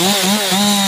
Mm-hmm.